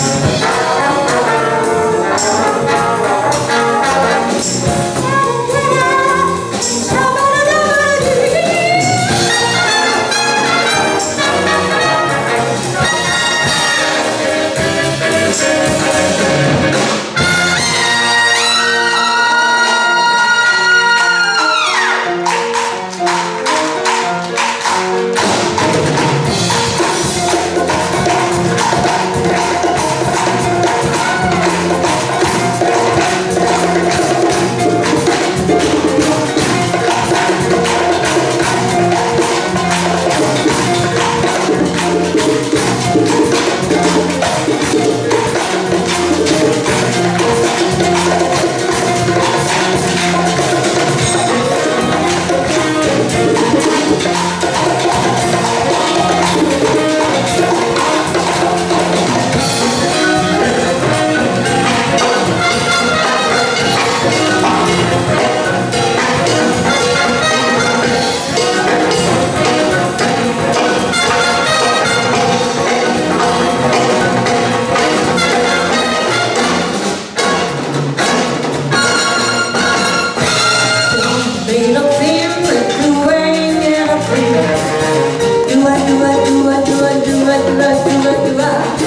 Deus. Do I do I do I do I do I do I do I